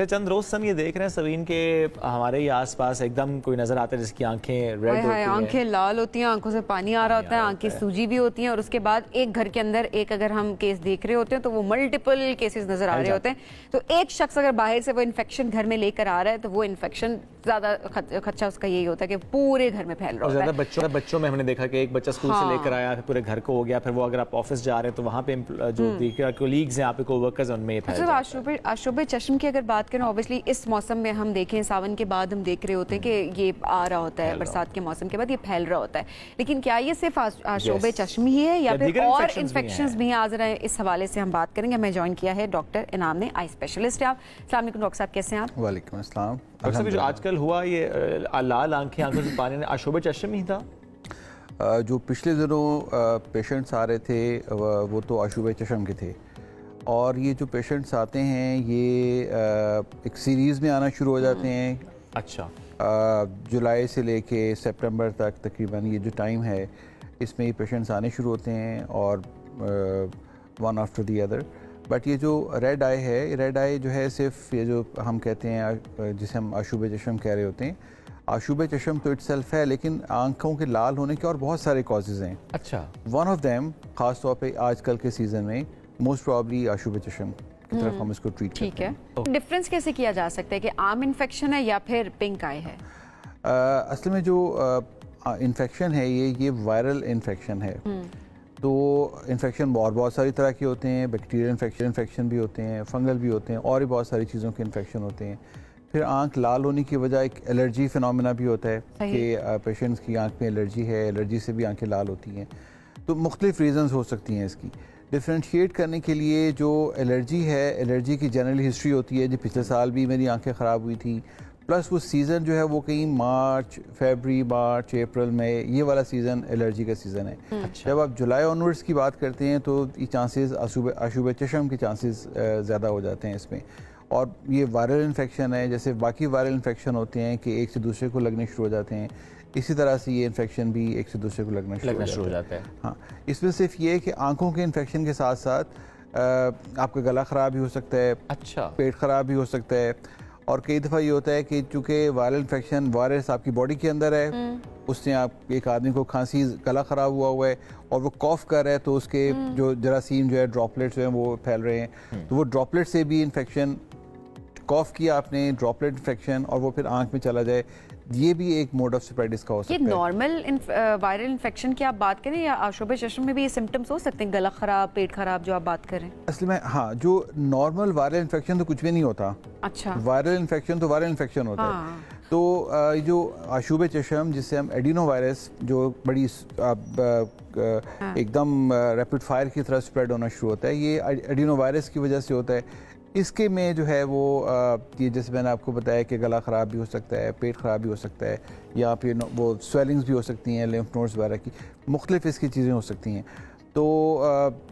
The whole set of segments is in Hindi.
पिछले चंद रोज से हम ये देख रहे हैं सवीन के हमारे ही आसपास एकदम कोई नज़र आता है जिसकी आँखें रेड होती हैं। आँखें लाल होती हैं आँखों से पानी आ रहा होता है आँखें सूजी भी होती हैं और उसके बाद एक घर के अंदर एक अगर हम केस देख रहे होते हैं तो वो मल्टीपल केसेस नज़र आ रहे होते हैं। तो एक शख्स अगर बाहर से वो इन्फेक्शन घर में लेकर आ रहा है तो वो इन्फेक्शन ज़्यादा खर्चा उसका यही होता है कि पूरे घर में फैल रहा है। बच्चों बच्चों में हमने देखा कि एक बच्चा स्कूल हाँ। से लेकर आया फिर पूरे घर को हो गया फिर वो अगर आप ऑफ़िस जा रहे हैं तो वहाँ पे जो कोलीग्स हम्म। हैं आप कोवर्कर्स उनमें अच्छा आशुब चश्म की अगर बात करें ऑब्वियसली इस मौसम में हम देखें सावन के बाद हम देख रहे होते हैं कि ये आ रहा होता है बरसात के मौसम के बाद ये फैल रहा होता है। लेकिन क्या ये सिर्फ़ आशोब चश्म ही है या फिर और इन्फेक्शन भी आ रहे हैं? इस हवाले से हम बात करेंगे। हमें ज्वाइन किया है डॉक्टर इनाम ने आई स्पेशलिस्ट है आप। डॉक्टर साहब कैसे हैं आप? वालेकुम डॉक्टर जो आजकल हुआ ये लाल आँखें आँखों से पानी आशोब चश्म ही था? जो पिछले दिनों पेशेंट्स आ रहे थे वो तो आशुब चश्म के थे। और ये जो पेशेंट्स आते हैं ये एक सीरीज़ में आना शुरू हो जाते हैं। अच्छा। जुलाई से लेके सितंबर तक तकरीबन ये जो टाइम है इसमें ये पेशेंट्स आने शुरू होते हैं और one after the other. But ये जो रेड आई है रेड आई जो है सिर्फ़ ये जो हम कहते हैं जिसे हम आशुब चशम कह रहे होते हैं। आशुब चशम तो इट है लेकिन आँखों के लाल होने के और बहुत सारे कॉजेज़ हैं। अच्छा। वन ऑफ़ देम ख़ास तौर पे आजकल के सीज़न में मोस्ट प्रॉब्ली आशुब चशम की तरफ़ हम्म। हम इसको ट्रीट ठीक है। डिफरेंस कैसे किया जा सकता है कि आम इन्फेक्शन है या फिर पिंक आई है? असल में जो इन्फेक्शन है ये ये वायरल इन्फेक्शन है। हम्म। तो इन्फेक्शन और बहुत सारी तरह के होते हैं बैक्टीरियल इन्फेक्शन इन्फेक्शन भी होते हैं फंगल भी होते हैं और भी बहुत सारी चीज़ों के इन्फेक्शन होते हैं। फिर आँख लाल होने की वजह एक एलर्जी फिनमिना भी होता है कि पेशेंट्स की आँख में एलर्जी है एलर्जी से भी आँखें लाल होती हैं। तो मुख्तलिफ़ रीज़न्स हो सकती हैं इसकी। डिफ्रेंशिएट करने के लिए जो एलर्जी है एलर्जी की जनरल हिस्ट्री होती है जो पिछले साल भी मेरी आँखें ख़राब हुई थी प्लस वो सीज़न जो है वो कहीं मार्च फेबरी मार्च अप्रैल में ये वाला सीज़न एलर्जी का सीज़न है। हम्म। अच्छा। जब आप जुलाई ऑनवर्ड्स की बात करते हैं तो ये चांसेस अशुब चशम के चांसेस ज़्यादा हो जाते हैं इसमें। और ये वायरल इन्फेक्शन है जैसे बाकी वायरल इन्फेक्शन होते हैं कि एक से दूसरे को लगने शुरू हो जाते हैं। इसी तरह से ये इन्फेक्शन भी एक से दूसरे को लगना लगना शुरू हो जाता है। हाँ इसमें सिर्फ़ ये है कि आँखों के इन्फेक्शन के साथ साथ आपका गला ख़राब भी हो सकता है अच्छा। पेट ख़राब भी हो सकता है और कई दफ़ा ये होता है कि चूँकि वायरल इन्फेक्शन वायरस आपकी बॉडी के अंदर है हम्म। उससे आप एक आदमी को खांसी गला ख़राब हुआ हुआ है और वो कॉफ कर रहा है तो उसके हम्म। जो जरासीम जो है ड्रॉपलेट्स जो हैं वो फैल रहे हैं हम्म। तो वो ड्रॉपलेट से भी इन्फेक्शन कॉफ किया आपने ड्रॉपलेट इन्फेक्शन और वो फिर आँख में चला जाए ये भी एक मोड ऑफ़ स्प्रेडिस का हो सकता है। नॉर्मल वायरल इन्फेक्शन की आप बात करें या आशोब चश्म में भी ये सिम्टम्स हो सकते हैं? गला खराब पेट खराब जो आप बात करें। असल में हाँ जो नॉर्मल वायरल इन्फेक्शन तो कुछ भी नहीं होता। अच्छा। वायरल इन्फेक्शन तो वायरल इन्फेक्शन होता हाँ। है। तो जो आशुब चशम जिससे हम एडिनो वायरस जो बड़ी हाँ। एकदम रैपिड फायर की तरह स्प्रेड होना शुरू होता है ये एडिनो वायरस की वजह से होता है। इसके में जो है वो ये जैसे मैंने आपको बताया कि गला ख़राब भी हो सकता है पेट ख़राब भी हो सकता है या फिर वो स्वेलिंग्स भी हो सकती हैं लिम्फ नोड्स वगैरह की मुख्तलिफ़ इसकी चीज़ें हो सकती हैं तो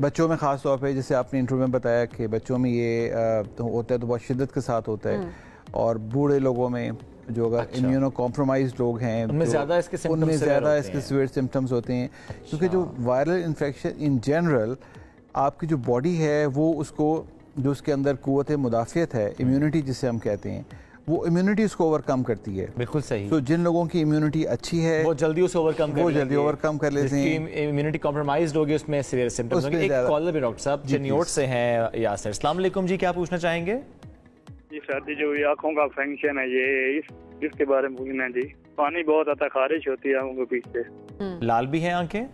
बच्चों में ख़ास तौर पे जैसे आपने इंटरव्यू में बताया कि बच्चों में ये तो होता है तो बहुत शिद्दत के साथ होता है हम्म। और बूढ़े लोगों में जो अगर अच्छा। इम्यूनो कॉम्प्रोमाइज लोग हैं उनमें तो ज़्यादा इसके उनमें ज़्यादा इसके सीवियर सिम्टम्स होते हैं क्योंकि जो वायरल। इन्फेक्शन इन जनरल आपकी जो बॉडी है वो उसको जो उसके अंदर कुत मुदाफ़ियत है इम्यूनिटी जिसे हम कहते हैं वो इम्यूनिटी उसको ओवरकम करती है। बिल्कुल सही। तो जिन लोगों की इम्यूनिटी अच्छी है वो जल्दी उसे ओवरकम वो जल्दी ओवरकम कर लेते हैं। इम्यूनिटी कॉम्प्रोमाइज होगी उसमें सीवियर सिम्टम्स होंगे। एक कॉलर भी डॉक्टर साहब चनियोट से हैं यासर। अस्सलाम वालेकुम जी क्या पूछना चाहेंगे? जी सर जी जो ये आँखों का फ़ंक्शन है ये इस जिसके बारे में पूछना है जी। पानी बहुत आता खारिश होती है आँखों के पीछे। लाल भी है आँखें?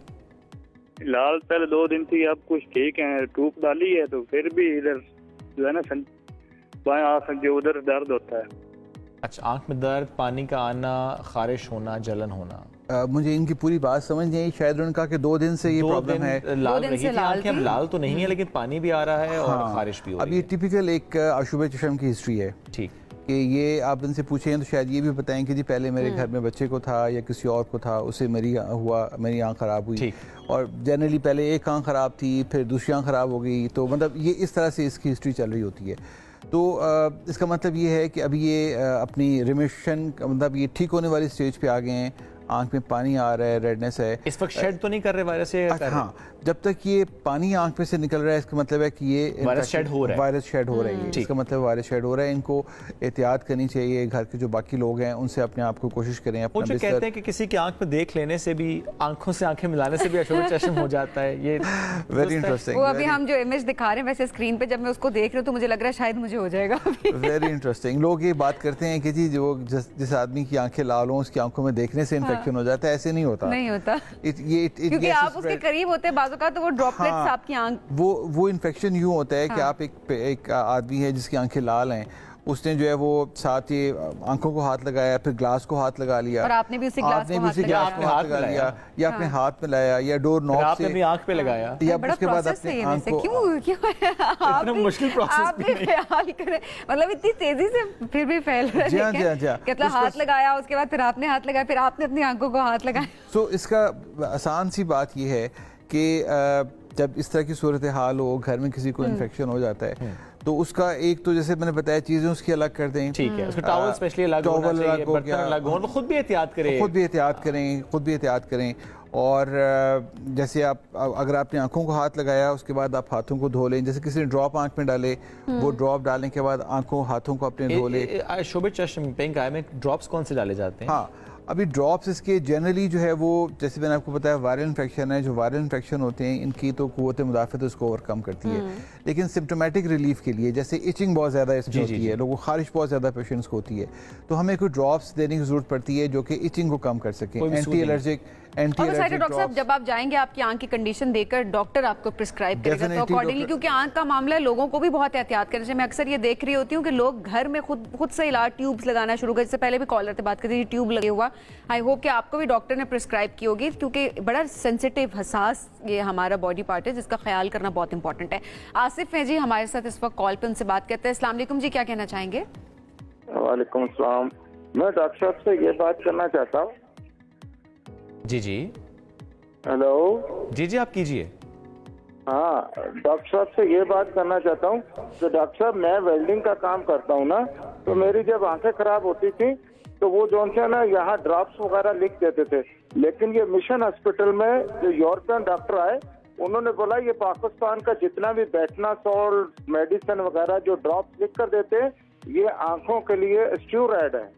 लाल पहले दो दिन थी अब कुछ ठीक है टूप डाली है तो फिर भी इधर जो है ना बाएँ आँख जो उधर दर्द होता है। अच्छा आँख में दर्द पानी का आना खारिश होना जलन होना। आ, मुझे इनकी पूरी बात समझ नहीं आई। शायद उन्होंने कहा कि दो दिन से ये प्रॉब्लम है। लाल रही थी आँखें अब लाल तो नहीं है हम्म। लेकिन पानी भी आ रहा है हाँ, और खारिश भी हो अब ये टिपिकल एक अशुभ चशम की हिस्ट्री है। ठीक। कि ये आप इनसे पूछें तो शायद ये भी बताएँ कि जी पहले मेरे हम्म। घर में बच्चे को था या किसी और को था उसे मेरी हुआ मेरी आँख ख़राब हुई। और जनरली पहले एक आँख ख़राब थी फिर दूसरी आँख ख़राब हो गई। तो मतलब ये इस तरह से इसकी हिस्ट्री चल रही होती है। तो इसका मतलब ये है कि अभी ये अपनी रिमिशन मतलब ये ठीक होने वाली स्टेज पे आ गए हैं। आँख में पानी आ रहा है रेडनेस है। इस वक्त शेड तो नहीं कर रहे वायरस से हाँ जब तक ये पानी आँख में से निकल रहा है इसका मतलब है कि ये वायरस शेड हो रहा है। वायरस शेड हो रहा है। इसका मतलब वायरस शेड हो रहा है। इनको एहतियात करनी चाहिए। घर के जो बाकी लोग हैं उनसे अपने आप को कोशिश करें वो जो कहते हैं कि किसी की आँख में देख लेने से भी आँखों से आँखें मिलाने से भी अशोक चश्म हो जाता है। ये वेरी इंटरेस्टिंग वो अभी हम जो इमेज दिखा रहे हैं वैसे स्क्रीन पे जब मैं उसको देख रही हूँ तो मुझे लग रहा है शायद मुझे हो जाएगा वेरी इंटरेस्टिंग लोग ये बात करते हैं कि जी जो जिस आदमी की आँखें लाल हों उसकी आँखों में देखने से इन्फेक्शन हाँ। हो जाता है ऐसे नहीं होता नहीं होता it, ये it, it क्योंकि आप उसके करीब होते हैं बाजू का तो वो ड्रॉपलेट्स हाँ, आपकी आँख वो वो इन्फेक्शन यूँ होता है हाँ. कि आप एक एक आदमी है जिसकी आँखें लाल हैं उसने जो है वो साथ ही आँखों को हाथ लगाया फिर ग्लास को हाथ लगा लिया। और आपने भी उसी ग्लास आपने भी उसी ग्लास को हाथ लगा लिया या अपने हाँ। हाथ में लाया या डोर नॉब से आपने आँख पे लगाया। या उसके बाद अपने आँख को क्यों क्यों इतना मुश्किल प्रोसेस भी ख्याल करें। मतलब इतनी तेज़ी से फिर भी फैल रहा है जी जी जी मतलब हाथ लगाया उसके बाद फिर आपने हाथ लगाया फिर आपने अपनी आँखों को हाथ लगाया। तो इसका आसान सी बात यह है कि जब इस तरह की सूरत हाल हो घर में किसी को इन्फेक्शन हम्म। हो जाता है हम्म। तो उसका एक तो जैसे मैंने बताया चीज़ें उसकी अलग कर दें। ठीक है उसका टॉवल स्पेशली अलग टॉवल अलग हो गया। अलग हो तो खुद भी एहतियात करें। खुद भी एहतियात करें खुद भी एहतियात करें। और जैसे आप अगर आपने आँखों को हाथ लगाया उसके बाद आप हाथों को धो लें जैसे किसी ने ड्रॉप आँख में डाले हम्म। वो ड्रॉप डालने के बाद आँखों हाथों को अपने धो ले। शोभित चश्म पिंक आई में ड्रॉप्स कौन से डाले जाते हैं? हाँ अभी ड्रॉप्स इसके जनरली जो है वो जैसे मैंने आपको बताया वायरल इन्फेक्शन है जो वायरल इन्फेक्शन होते हैं इनकी तो कुत मुदाफ़त उसको ओवरकम करती है। हम्म। लेकिन सिम्टोमेटिक रिलीफ के लिए जैसे इचिंग बहुत ज़्यादा इसमें होती है लोगों को खारिश बहुत ज़्यादा पेशेंट्स को होती है तो हमें कोई ड्रॉप्स देने की ज़रूरत पड़ती है जो कि इचिंग को कम कर सके। एंटी एलर्जिक डॉक्टर साहब जब आप जाएँगे आपकी आँख की कंडीशन देकर डॉक्टर आपको प्रिस्क्राइब करेगा। तो अकॉर्डिंगली क्योंकि आँख का मामला है लोगों को भी बहुत एहतियात करना चाहिए। मैं अक्सर ये देख रही होती हूँ कि लोग घर में खुद खुद से इलाज ट्यूब्स लगाना शुरू कर इससे पहले भी कॉलर से बात करती थी ट्यूब लगे हुआ। आई होप कि आपको भी डॉक्टर ने प्रिस्क्राइब की होगी क्योंकि बड़ा सेंसिटिव हसास ये हमारा बॉडी पार्ट है जिसका ख्याल करना बहुत इंपॉर्टेंट है। आसिफ है जी हमारे साथ इस वक्त कॉल पे उनसे बात करते हैं। असला जी क्या कहना चाहेंगे? वालेकुम मैं डॉक्टर साहब से ये बात करना चाहता हूँ। जी जी। हेलो जी जी आप कीजिए। हाँ डॉक्टर साहब से ये बात करना चाहता हूँ तो डॉक्टर साहब मैं वेल्डिंग का काम करता हूँ ना तो मेरी जब आँखें खराब होती थी तो वो जो है ना यहाँ ड्रॉप्स वगैरह लिख देते थे। लेकिन ये मिशन हॉस्पिटल में जो यूरोपियन डॉक्टर आए उन्होंने बोला ये पाकिस्तान का जितना भी बैठना सॉल्ट मेडिसिन वगैरह जो ड्रॉप्स लिख कर देते ये आँखों के लिए स्ट्यूराइड है।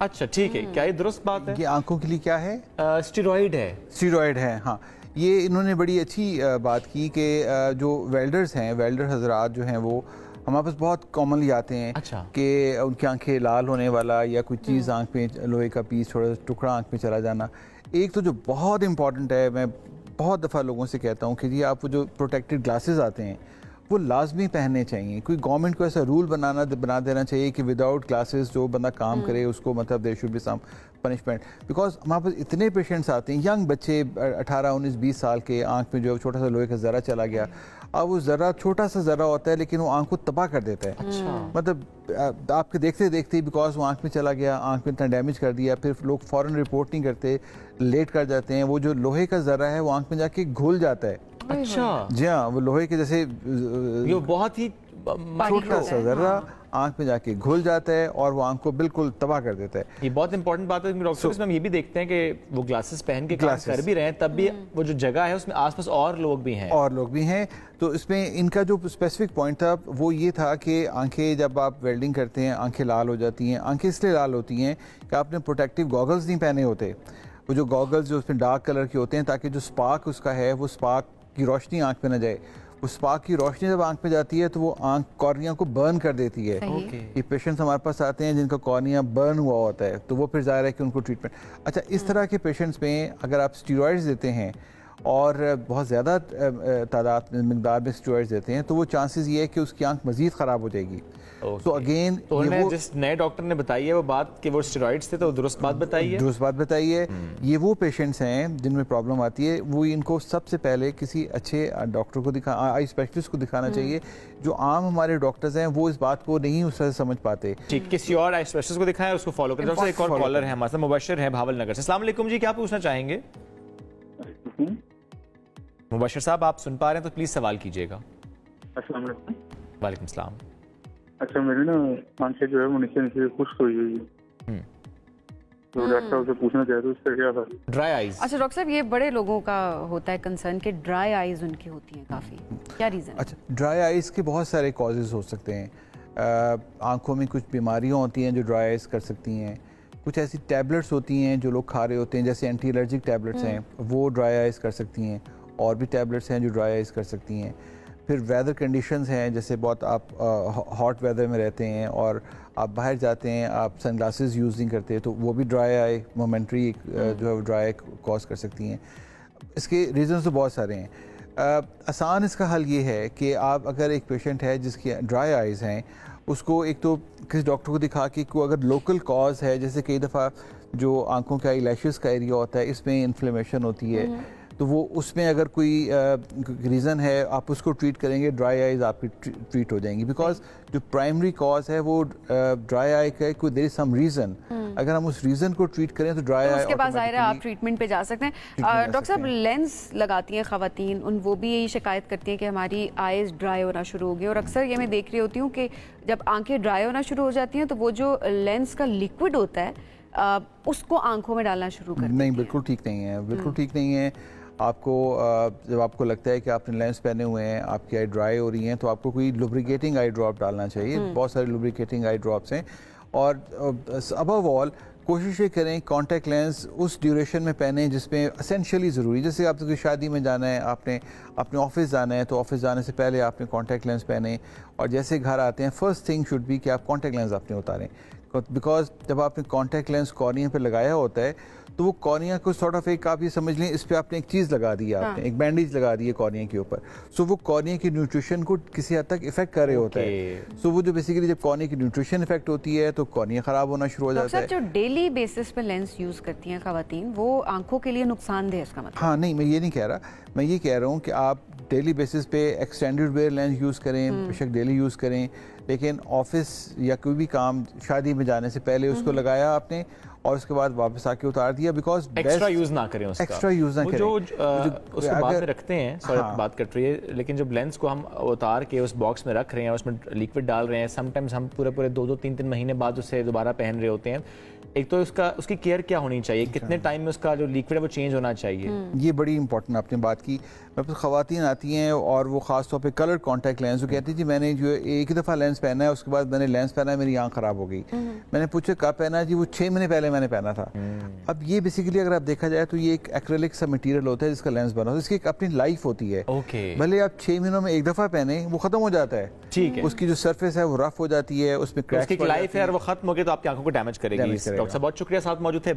अच्छा ठीक है। हम्म। क्या ये दुरुस्त बात है? ये आँखों के लिए क्या है? स्टीरोइड है। स्टीरोइड है हाँ। ये इन्होंने बड़ी अच्छी बात की कि जो वेल्डर्स हैं वेल्डर हजरात जो हैं वो हमारे पास बहुत कॉमनली आते हैं अच्छा। कि उनकी आँखें लाल होने वाला या कोई चीज़ हम्म। आँख में लोहे का पीस थोड़ा टुकड़ा आँख में चला जाना एक तो जो बहुत इंपॉर्टेंट है मैं बहुत दफ़ा लोगों से कहता हूँ कि जी आप वो जो प्रोटेक्टेड ग्लासेस आते हैं वो लाजमी पहनने चाहिए कोई गवर्नमेंट को ऐसा रूल बनाना बना देना चाहिए कि विदाउट क्लासेस जो बंदा काम हम्म। करे उसको मतलब there should be some punishment because हमारे पास इतने पेशेंट्स आते हैं यंग बच्चे अठारह उन्नीस बीस साल के आँख में जो छोटा सा लोहे का ज़रा चला गया। अब वो ज़रा छोटा सा ज़रा होता है लेकिन वो आँख को तबाह कर देता है। अच्छा। मतलब आपके देखते देखते बिकॉज़ वो आँख में चला गया आँख में इतना डैमेज कर दिया फिर लोग फ़ौरन रिपोर्ट नहीं करते लेट कर जाते हैं। वो जो लोहे का ज़रा है वो आँख में जाके घुल जाता है। अच्छा। जी हाँ वो लोहे के जैसे बहुत ही छोटा सा जरा हाँ। आँख में जाके घुल जाता है और वो आँख को बिल्कुल तबाह कर देता है। ये बहुत इंपॉर्टेंट बात है डॉक्टर so, हम ये भी देखते हैं कि वो ग्लासेस पहन के क्लास कर भी रहे हैं तब भी। वो जो जगह है उसमें आसपास और लोग भी हैं। और लोग भी हैं। तो इसमें इनका जो स्पेसिफिक पॉइंट था वो ये था कि आँखें जब आप वेल्डिंग करते हैं आँखें लाल हो जाती हैं आँखें इसलिए लाल होती हैं कि आपने प्रोटेक्टिव गॉगल्स नहीं पहने होते। वो जो गॉगल्स जो उसमें डार्क कलर के होते हैं ताकि जो स्पार्क उसका है वो स्पार्क की रोशनी आँख पे ना जाए। उस पाक की रोशनी जब आँख में जाती है तो वो आँख कॉर्निया को बर्न कर देती है। ये पेशेंट्स हमारे पास आते हैं जिनका कॉर्निया बर्न हुआ होता है तो वो फिर ज़ाहिर है कि उनको ट्रीटमेंट। अच्छा इस हम्म। तरह के पेशेंट्स में अगर आप स्टीरॉयड्स देते हैं और बहुत ज़्यादा तादाद मकदार में स्टेरॉइड्स देते हैं तो वो चांसेस ये है कि उसकी आँख मज़ीद ख़राब हो जाएगी। तो अगेन तो ये वो जिस नए डॉक्टर ने बताई है वो बात कि वो स्टेरॉइड्स थे तो दुरुस्त बात बताई है? दुरुस्त बात बताई है। हम्म। ये वो पेशेंट्स हैं जिनमें प्रॉब्लम आती है वो इनको सबसे पहले किसी अच्छे डॉक्टर को दिखा आई स्पेशलिस्ट को दिखाना हम्म। चाहिए। जो आम हमारे डॉक्टर्स हैं वो इस बात को नहीं उस तरह समझ पाते। ठीक किसी और आई स्पेशलिस्ट को दिखाया उसको फॉलो करें। एक और कॉलर है हमारे मुबशर है भावल नगर से। अस्सलाम जी क्या पूछना चाहेंगे? मुबशर साहब आप सुन पा रहे हैं तो प्लीज़ सवाल कीजिएगा। वालेकुम। सलाम। अच्छा मेरी ना आँखें जो है वो नीचे नीचे खुश्क हुई हुई है। हम्म। तो डॉक्टर से पूछना चाहते उसका क्या था ड्राई आइज़ अच्छा डॉक्टर साहब ये बड़े लोगों का होता है कंसर्न कि ड्राई आइज़ उनकी होती हैं काफ़ी। क्या रीज़न अच्छा ड्राई के बहुत सारे कॉजेज़ हो सकते हैं। आँखों में कुछ बीमारियाँ होती हैं जो ड्राई आइज़ कर सकती हैं। कुछ ऐसी टैबलेट्स होती हैं जो लोग खा रहे होते हैं जैसे एंटी एलर्जिक टैबलेट्स हैं वो ड्राई आइज़ कर सकती हैं। और भी टैबलेट्स हैं जो ड्राई आइज़ कर सकती हैं। फिर वेदर कंडीशंस हैं जैसे बहुत आप हॉट वेदर में रहते हैं और आप बाहर जाते हैं आप सनग्लासेस यूज़ नहीं करते तो वो भी ड्राई आई मोमेंट्री जो है वो ड्राई कॉज कर सकती हैं। इसके रीज़न तो बहुत सारे हैं। आसान इसका हल ये है कि आप अगर एक पेशेंट है जिसकी ड्राई आइज़ हैं उसको एक तो किसी डॉक्टर को दिखा के को अगर लोकल कॉज है जैसे कई दफ़ा जो आँखों का आई का एरिया होता है इसमें इन्फ्लेमेशन होती है। तो वो उसमें अगर कोई रीज़न है आप उसको ट्रीट करेंगे ड्राई आइज़ आपकी ट्रीट हो जाएँगी। बिकॉज़ जो प्राइमरी कॉज है वो ड्राई आई का कोई देर इज़ सम रीज़न अगर हम उस रीज़न को ट्रीट करें तो ड्राई तो आई उसके बाद ज़ाहिर है आप ट्रीटमेंट पे जा सकते हैं। डॉक्टर साहब लेंस लगाती हैं खातन उन वो भी यही शिकायत करती हैं कि हमारी आइज़ ड्राई होना शुरू हो गई। और अक्सर ये मैं देख रही होती हूँ कि जब आँखें ड्राई होना शुरू हो जाती हैं तो वो जो लेंस का लिक्विड होता है उसको आँखों में डालना शुरू कर नहीं बिल्कुल ठीक नहीं है बिल्कुल ठीक नहीं है। आपको जब आपको लगता है कि आपने लेंस पहने हुए हैं आपकी आई ड्राई हो रही हैं तो आपको कोई लुब्रिकेटिंग आई ड्रॉप डालना चाहिए। बहुत सारे लुब्रिकेटिंग आई ड्रॉप्स हैं। और अबव ऑल कोशिश ये करें कॉन्टैक्ट लेंस उस ड्यूरेशन में पहने जिसमें असेंशली ज़रूरी जैसे आपको कोई शादी में जाना है आपने अपने ऑफ़िस जाना है तो ऑफ़िस जाने से पहले आपने कॉन्टैक्ट लेंस पहने। और जैसे घर आते हैं फ़र्स्ट थिंग शुड बी कि आप कॉन्टैक्ट लेंस अपने उतारें। बिकॉज़ जब आपने कॉन्टैक्ट लेंस कॉर्निया पे लगाया होता है तो वो कॉर्निया को सॉर्ट ऑफ़ एक आप ये समझ लें इस पर आपने एक चीज़ लगा दी है आपने एक बैंडेज लगा दी है कॉर्निया के ऊपर। सो वो कॉर्निया की न्यूट्रिशन को किसी हद तक इफ़ेक्ट कर रहे होता है। सो वो जो बेसिकली जब कॉर्निया की न्यूट्रिशन इफ़ेक्ट होती है तो कॉर्निया ख़राब होना शुरू हो जाता है। जो डेली बेसिस पे लेंस यूज़ करती हैं खातन वो आँखों के लिए नुकसानदेह है इसका मतलब? हाँ नहीं मैं ये नहीं कह रहा। मैं ये कह रहा हूँ कि आप डेली बेसिस पे एक्सटेंडेड वेयर लेंस यूज़ करें बेशक डेली यूज़ करें। लेकिन ऑफ़िस या कोई भी काम शादी में जाने से पहले उसको लगाया आपने और उसके बाद वापस आके उतार दिया बिकॉज़ एक्स्ट्रा यूज़ ना करें उसका। एक्स्ट्रा यूज़ ना करें। जो जो- उसको बाद में रखते हैं सॉरी हाँ। बात कट रही है लेकिन जब लेंस को हम उतार के उस बॉक्स में रख रहे हैं उसमें लिक्विड डाल रहे हैं समटाइम्स हम पूरे पूरे दो दो तीन तीन महीने बाद उसे दोबारा पहन रहे होते हैं एक तो उसका उसकी केयर क्या होनी चाहिए? कितने टाइम में उसका जो लिक्विड है वो चेंज होना चाहिए? ये बड़ी इंपॉर्टेंट आपने बात की। मेरे पास खातन आती हैं और वो खास तौर पे कलर कॉन्टैक्ट लेंस वो कहती जी मैंने जो एक ही दफ़ा लेंस पहना है उसके बाद मैंने लेंस पहना है मेरी आँख ख़राब हो गई। मैंने पूछा कब पहना है? जी वो छः महीने पहले मैंने पहना था। अब ये बेसिकली अगर आप देखा जाए तो ये एक एक्रेलिक सा मटेरियल होता है जिसका लेंस बना होता है। इसकी एक अपनी लाइफ होती है। ओके। भले आप छः महीनों में एक दफ़ा पहने वो ख़त्म हो जाता है। ठीक है। उसकी जो सर्फेस है वो रफ हो जाती है उसमें तो लाइफ है और वो खत्म हो गई तो आपकी आँखों को डैमेज करेगा। डॉक्टर साहब बहुत शुक्रिया साथ मौजूद थे।